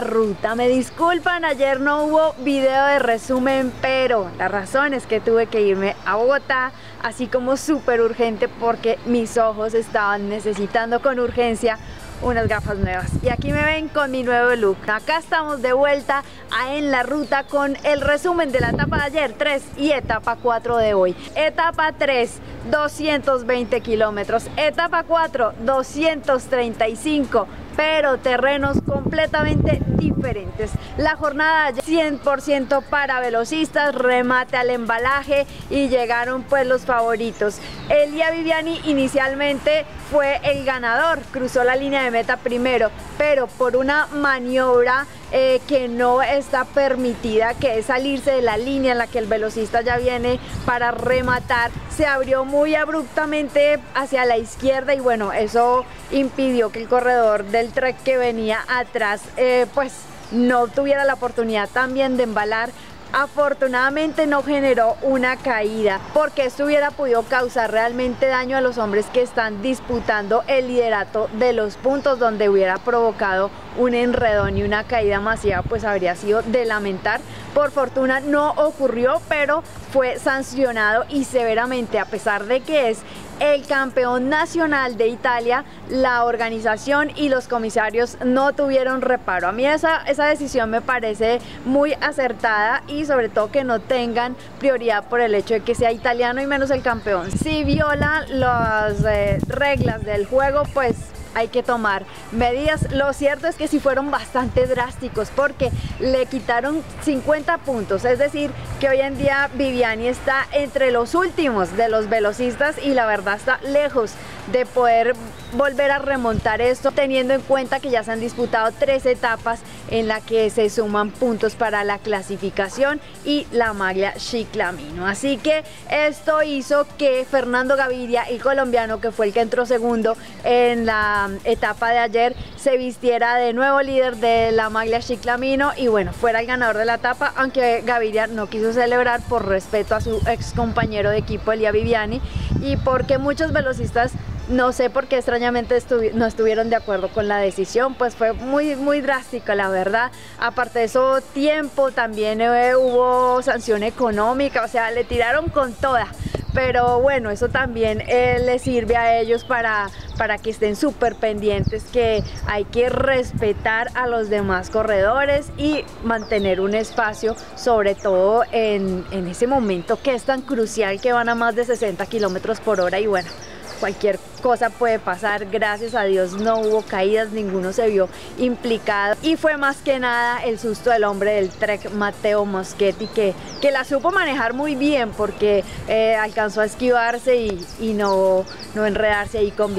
Ruta. Me disculpan, ayer no hubo video de resumen, pero la razón es que tuve que irme a Bogotá, así como súper urgente porque mis ojos estaban necesitando con urgencia unas gafas nuevas. Y aquí me ven con mi nuevo look. Acá estamos de vuelta a En la Ruta con el resumen de la etapa de ayer 3 y etapa 4 de hoy. Etapa 3, 220 kilómetros. Etapa 4, 235 pero terrenos completamente diferentes. La jornada 100% para velocistas, remate al embalaje y llegaron pues los favoritos. Elia Viviani inicialmente fue el ganador, cruzó la línea de meta primero, pero por una maniobra eh, que no está permitida, que es salirse de la línea en la que el velocista ya viene para rematar. Se abrió muy abruptamente hacia la izquierda y bueno, eso impidió que el corredor del trek que venía atrás eh, pues no tuviera la oportunidad también de embalar afortunadamente no generó una caída porque esto hubiera podido causar realmente daño a los hombres que están disputando el liderato de los puntos donde hubiera provocado un enredón y una caída masiva pues habría sido de lamentar. Por fortuna no ocurrió pero fue sancionado y severamente a pesar de que es el campeón nacional de Italia, la organización y los comisarios no tuvieron reparo. A mí esa, esa decisión me parece muy acertada y sobre todo que no tengan prioridad por el hecho de que sea italiano y menos el campeón. Si viola las eh, reglas del juego, pues hay que tomar medidas. Lo cierto es que sí fueron bastante drásticos porque le quitaron 50 puntos, es decir, que hoy en día Viviani está entre los últimos de los velocistas y la verdad está lejos de poder volver a remontar esto teniendo en cuenta que ya se han disputado tres etapas en la que se suman puntos para la clasificación y la maglia Chiclamino. Así que esto hizo que Fernando Gaviria, el colombiano que fue el que entró segundo en la etapa de ayer, se vistiera de nuevo líder de la maglia Chiclamino y bueno, fuera el ganador de la etapa, aunque Gaviria no quiso celebrar por respeto a su ex compañero de equipo Elia Viviani y porque muchos velocistas no sé por qué extrañamente no estuvieron de acuerdo con la decisión, pues fue muy, muy drástico, la verdad. Aparte de eso, tiempo, también eh, hubo sanción económica, o sea, le tiraron con toda. Pero bueno, eso también eh, les sirve a ellos para, para que estén súper pendientes que hay que respetar a los demás corredores y mantener un espacio, sobre todo en, en ese momento que es tan crucial que van a más de 60 kilómetros por hora y bueno, cualquier cosa puede pasar, gracias a Dios no hubo caídas, ninguno se vio implicado. Y fue más que nada el susto del hombre del Trek Mateo Moschetti que, que la supo manejar muy bien porque eh, alcanzó a esquivarse y, y no, no enredarse ahí con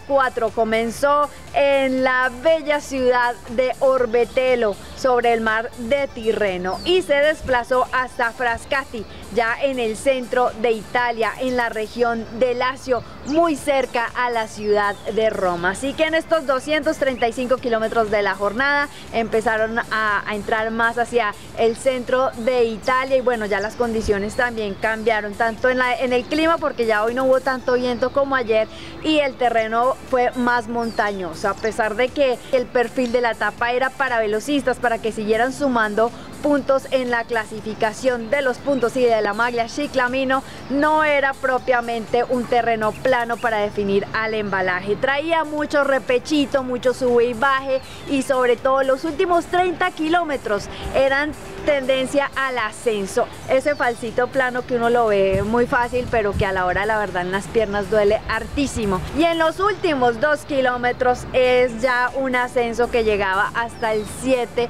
Viviani. 4 comenzó en la bella ciudad de Orbetelo, sobre el mar de Tirreno, y se desplazó hasta Frascati, ya en el centro de Italia, en la región de Lacio, muy cerca a la ciudad de Roma. Así que en estos 235 kilómetros de la jornada empezaron a, entrar más hacia el centro de Italia y bueno, ya las condiciones también cambiaron, tanto en, en el clima, porque ya hoy no hubo tanto viento como ayer, y el terreno fue más montañoso, a pesar de que el perfil de la etapa era para velocistas, para que siguieran sumando puntos en la clasificación de los puntos y de la maglia Chiclamino no era propiamente un terreno plano para definir al embalaje. Traía mucho repechito, mucho sube y baje y sobre todo los últimos 30 kilómetros eran tendencia al ascenso. Ese falsito plano que uno lo ve muy fácil, pero que a la hora la verdad en las piernas duele hartísimo. Y en los últimos dos kilómetros es ya un ascenso que llegaba hasta el 7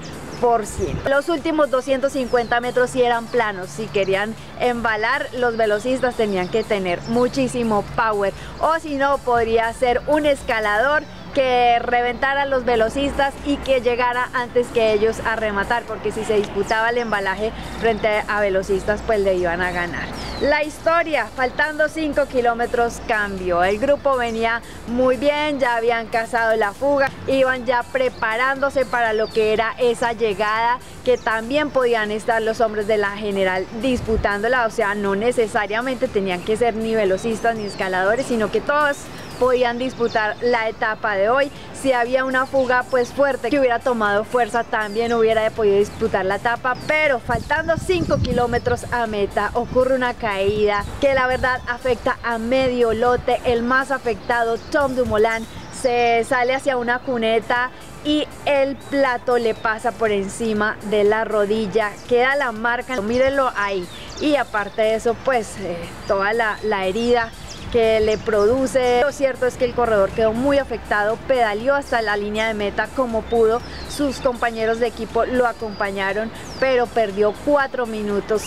los últimos 250 metros sí eran planos, si querían embalar los velocistas tenían que tener muchísimo power o si no podría ser un escalador que reventara los velocistas y que llegara antes que ellos a rematar, porque si se disputaba el embalaje frente a velocistas, pues le iban a ganar. La historia, faltando 5 kilómetros, cambió. El grupo venía muy bien, ya habían cazado la fuga, iban ya preparándose para lo que era esa llegada, que también podían estar los hombres de la general disputándola, o sea, no necesariamente tenían que ser ni velocistas ni escaladores, sino que todos podían disputar la etapa de hoy. Si había una fuga pues fuerte que hubiera tomado fuerza también hubiera podido disputar la etapa, pero faltando 5 kilómetros a meta ocurre una caída que la verdad afecta a medio lote, el más afectado Tom Dumoulin se sale hacia una cuneta y el plato le pasa por encima de la rodilla, queda la marca, mírenlo ahí. Y aparte de eso, pues eh, toda la, la herida que le produce. Lo cierto es que el corredor quedó muy afectado, pedaleó hasta la línea de meta como pudo, sus compañeros de equipo lo acompañaron, pero perdió 4 minutos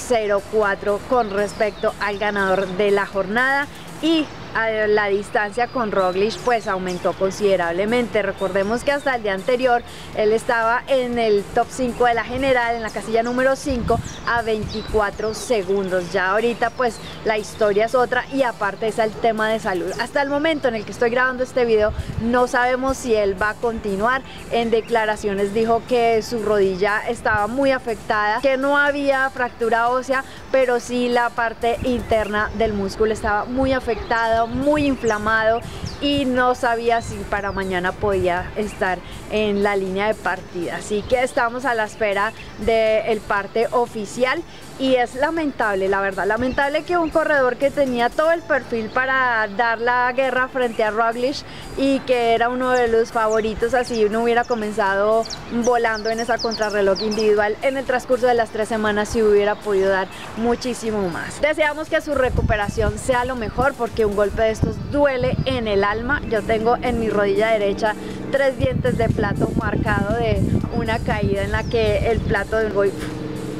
04 con respecto al ganador de la jornada y la distancia con Roglic pues aumentó considerablemente. Recordemos que hasta el día anterior él estaba en el top 5 de la general, en la casilla número 5 a 24 segundos. Ya ahorita pues la historia es otra y aparte es el tema de salud. Hasta el momento en el que estoy grabando este video no sabemos si él va a continuar. En declaraciones dijo que su rodilla estaba muy afectada, que no había fractura ósea, pero sí la parte interna del músculo estaba muy afectada muy inflamado y no sabía si para mañana podía estar en la línea de partida. Así que estamos a la espera del parte oficial y es lamentable, la verdad, lamentable que un corredor que tenía todo el perfil para dar la guerra frente a Roglic y que era uno de los favoritos, así no hubiera comenzado volando en esa contrarreloj individual en el transcurso de las tres semanas si hubiera podido dar muchísimo más. Deseamos que su recuperación sea lo mejor porque un golpe de estos duele en el alma. Yo tengo en mi rodilla derecha tres dientes de plato marcado de una caída en la que el plato del gol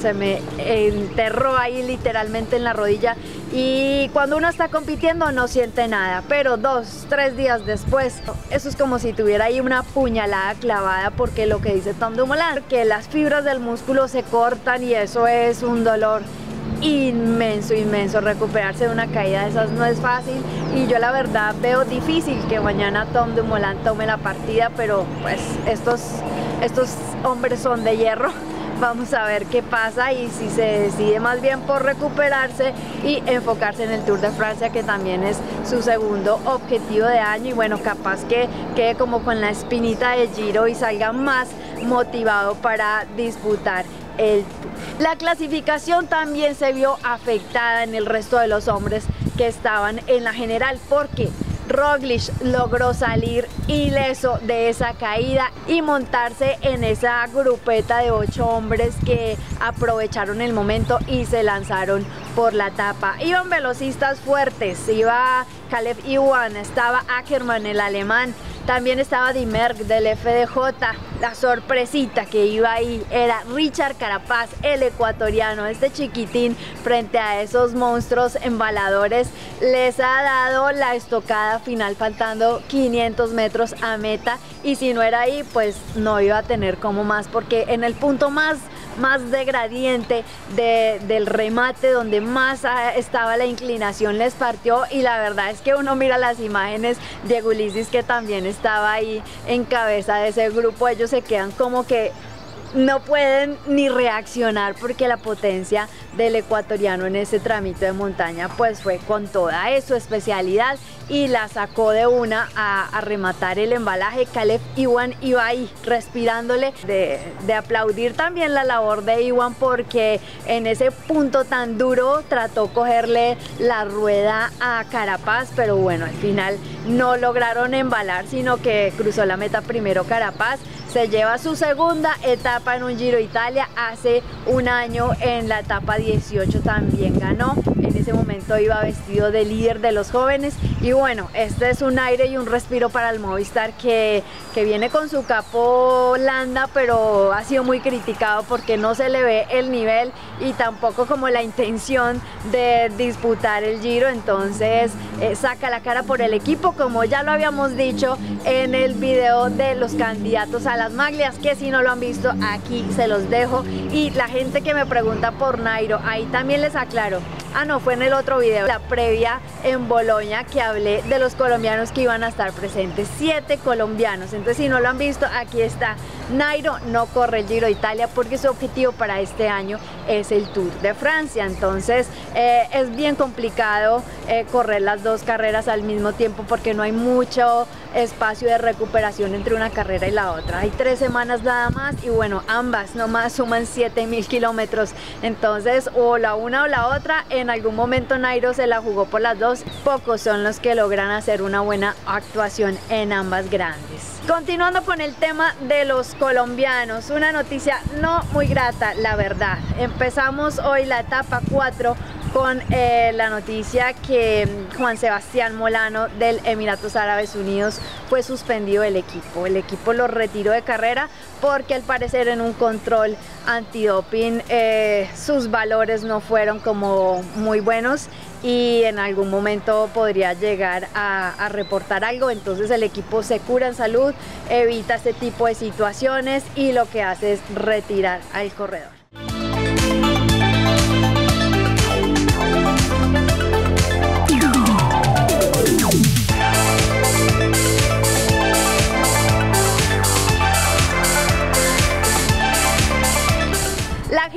se me enterró ahí literalmente en la rodilla. Y cuando uno está compitiendo no siente nada, pero dos, tres días después, eso es como si tuviera ahí una puñalada clavada porque lo que dice Tom Dumoulin, que las fibras del músculo se cortan y eso es un dolor inmenso, inmenso. Recuperarse de una caída de esas no es fácil. Y yo la verdad veo difícil que mañana Tom Dumoulin tome la partida, pero pues estos, estos hombres son de hierro Vamos a ver qué pasa y si se decide más bien por recuperarse y enfocarse en el Tour de Francia, que también es su segundo objetivo de año. Y bueno, capaz que quede como con la espinita de Giro y salga más motivado para disputar el Tour. La clasificación también se vio afectada en el resto de los hombres que estaban en la general porque Roglic logró salir ileso de esa caída y montarse en esa grupeta de ocho hombres que aprovecharon el momento y se lanzaron por la tapa. Iban velocistas fuertes, iba Caleb Iwan, estaba Ackerman el alemán, también estaba Dimerck del FDJ. La sorpresita que iba ahí era Richard Carapaz, el ecuatoriano, este chiquitín frente a esos monstruos embaladores. Les ha dado la estocada final faltando 500 metros a meta y si no era ahí pues no iba a tener como más porque en el punto más más de gradiente del remate, donde más estaba la inclinación, les partió y la verdad es que uno mira las imágenes de Ulises que también estaba ahí en cabeza de ese grupo, ellos se quedan como que no pueden ni reaccionar porque la potencia del ecuatoriano en ese trámite de montaña pues fue con toda su especialidad y la sacó de una a, rematar el embalaje. Caleb Iwan iba ahí respirándole de, de, aplaudir también la labor de Iwan porque en ese punto tan duro trató cogerle la rueda a Carapaz, pero bueno, al final no lograron embalar, sino que cruzó la meta primero Carapaz se lleva su segunda etapa en un Giro Italia. Hace un año en la etapa 18 también ganó. En ese momento iba vestido de líder de los jóvenes. Y bueno, este es un aire y un respiro para el Movistar que, que viene con su capo Landa, pero ha sido muy criticado porque no se le ve el nivel y tampoco como la intención de disputar el Giro. Entonces eh, saca la cara por el equipo, como ya lo habíamos dicho en el video de los candidatos a la las maglias, que si no lo han visto, aquí se los dejo. Y la gente que me pregunta por Nairo, ahí también les aclaro. Ah, no, fue en el otro video, la previa en Boloña, que hablé de los colombianos que iban a estar presentes. Siete colombianos. Entonces, si no lo han visto, aquí está. Nairo no corre el Giro de Italia porque su objetivo para este año es el Tour de Francia. Entonces, eh, es bien complicado eh, correr las dos carreras al mismo tiempo porque no hay mucho espacio de recuperación entre una carrera y la otra. Hay tres semanas nada más y bueno, ambas nomás suman 7000 kilómetros. Entonces, o la una o la otra, en algún momento Nairo se la jugó por las dos. Pocos son los que logran hacer una buena actuación en ambas grandes. Continuando con el tema de los colombianos, una noticia no muy grata, la verdad. Empezamos hoy la etapa 4 con eh, la noticia que Juan Sebastián Molano del Emiratos Árabes Unidos fue suspendido del equipo. El equipo lo retiró de carrera porque al parecer en un control antidoping eh, sus valores no fueron como muy buenos y en algún momento podría llegar a, a, reportar algo. Entonces el equipo se cura en salud, evita este tipo de situaciones y lo que hace es retirar al corredor.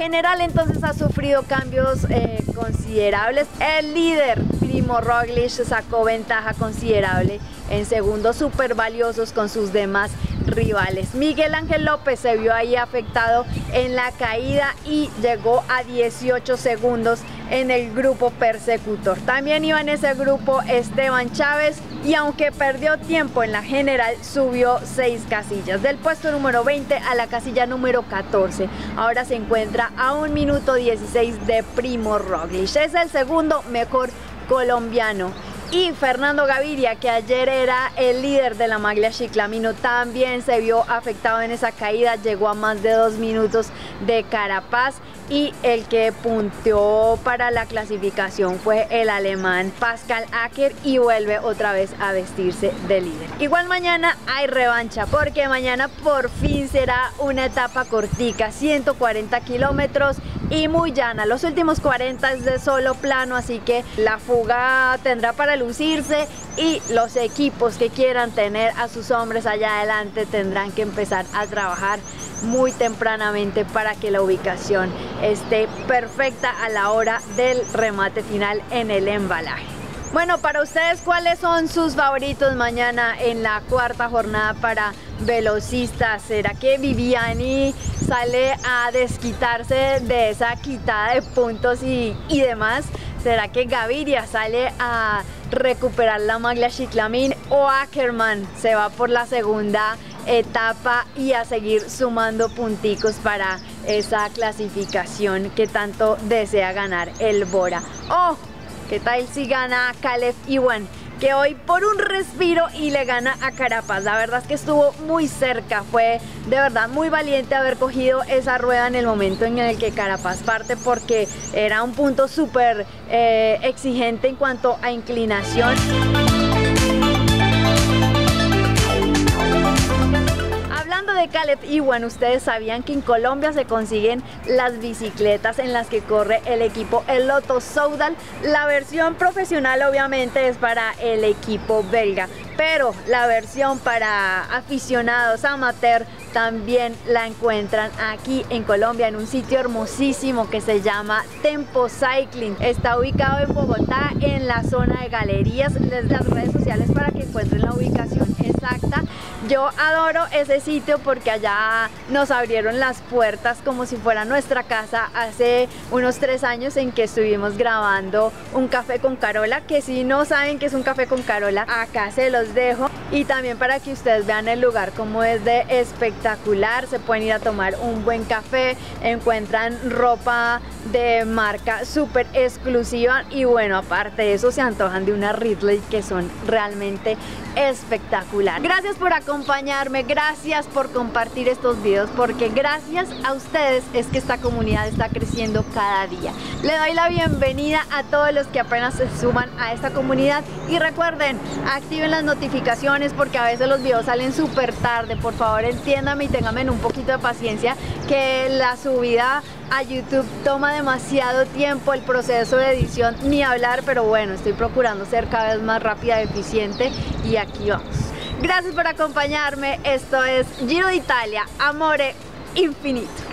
General entonces ha sufrido cambios eh, considerables. El líder, Primo Roglic, sacó ventaja considerable en segundos súper valiosos con sus demás rivales. Miguel Ángel López se vio ahí afectado en la caída y llegó a 18 segundos en el grupo persecutor. También iba en ese grupo Esteban Chávez y aunque perdió tiempo en la general, subió 6 casillas, del puesto número 20 a la casilla número 14. Ahora se encuentra a 1 minuto 16 de Primo Roglic. Es el segundo mejor colombiano y Fernando Gaviria, que ayer era el líder de la maglia Chiclamino, también se vio afectado en esa caída, llegó a más de dos minutos de Carapaz y el que punteó para la clasificación fue el alemán Pascal Acker y vuelve otra vez a vestirse de líder. Igual mañana hay revancha porque mañana por fin será una etapa cortica, 140 kilómetros y muy llana. Los últimos 40 es de solo plano, así que la fuga tendrá para lucirse y los equipos que quieran tener a sus hombres allá adelante tendrán que empezar a trabajar muy tempranamente para que la ubicación esté perfecta a la hora del remate final en el embalaje. Bueno, para ustedes, ¿cuáles son sus favoritos mañana en la cuarta jornada para velocistas? ¿Será que Viviani sale a desquitarse de esa quitada de puntos y, demás? ¿Será que Gaviria sale a recuperar la maglia Chiclamin o Ackerman se va por la segunda etapa y a seguir sumando punticos para esa clasificación que tanto desea ganar el Bora? ¿O qué tal si gana Caleb Iwan? que hoy por un respiro y le gana a Carapaz. La verdad es que estuvo muy cerca, fue de verdad muy valiente haber cogido esa rueda en el momento en el que Carapaz parte porque era un punto súper eh, exigente en cuanto a inclinación. Caleb Iwan, ustedes sabían que en Colombia se consiguen las bicicletas en las que corre el equipo El Lotto Soudal. La versión profesional obviamente es para el equipo belga, pero la versión para aficionados amateur también la encuentran aquí en Colombia en un sitio hermosísimo que se llama Tempo Cycling. Está ubicado en Bogotá en la zona de galerías. Les las redes sociales para que encuentren la ubicación. Yo adoro ese sitio porque allá nos abrieron las puertas como si fuera nuestra casa hace unos tres años en que estuvimos grabando un café con Carola, que si no saben que es un café con Carola, acá se los dejo. Y también para que ustedes vean el lugar como es de espectacular, se pueden ir a tomar un buen café, encuentran ropa de marca súper exclusiva y bueno, aparte de eso se antojan de una Ridley que son realmente espectacular. Gracias por acompañarme, gracias por compartir estos videos porque gracias a ustedes es que esta comunidad está creciendo cada día. Le doy la bienvenida a todos los que apenas se suman a esta comunidad y recuerden, activen las notificaciones porque a veces los videos salen súper tarde. Por favor entiéndame y ténganme un poquito de paciencia que la subida a YouTube toma demasiado tiempo el proceso de edición ni hablar, pero bueno, estoy procurando ser cada vez más rápida y eficiente y aquí vamos. Gracias por acompañarme, esto es Giro de Italia, Amore Infinito.